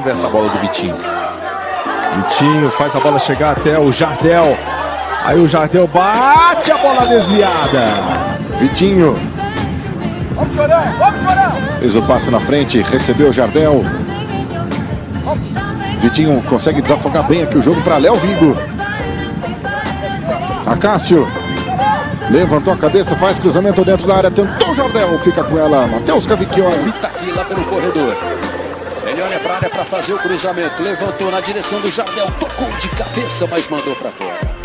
Vamos ver essa bola do Vitinho. Vitinho faz a bola chegar até o Jardel. Aí o Jardel bate a bola desviada. Vitinho. Vamos, Chorão! Vamos! Fez o passe na frente, recebeu o Jardel. Vitinho consegue desafogar bem aqui o jogo para Léo Vigo. Acácio. Levantou a cabeça, faz cruzamento dentro da área, tentou o Jardel, fica com ela. Matheus Cavicchioli. Tá aqui lá pelo corredor. Olha para área para fazer o cruzamento. Levantou na direção do Jardel, tocou de cabeça, mas mandou para fora.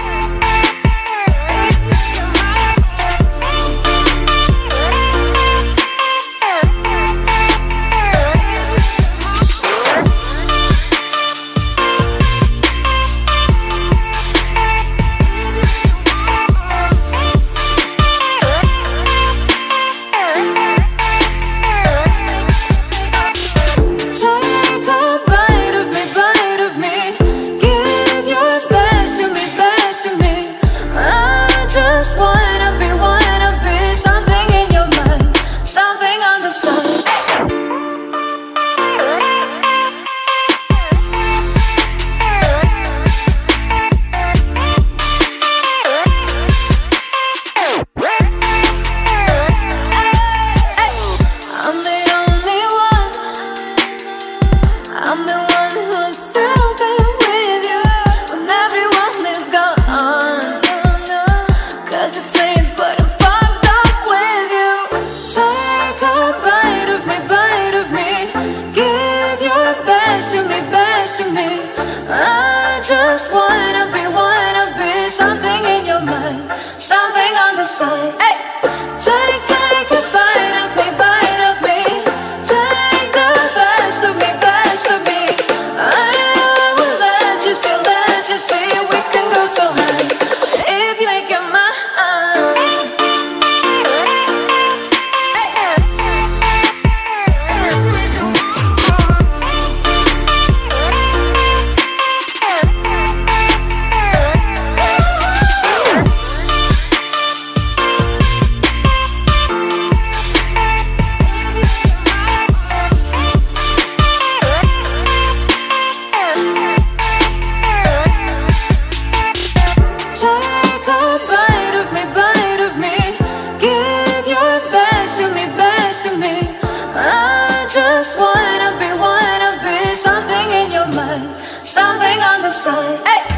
something on the side. Hey.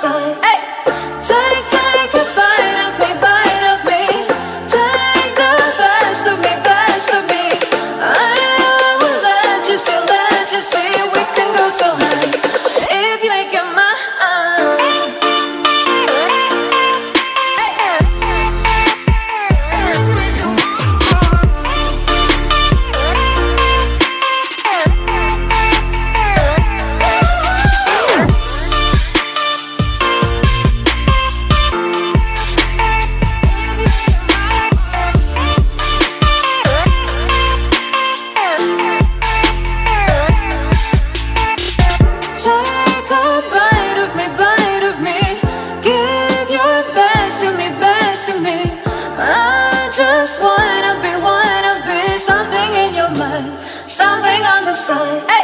side. On the side.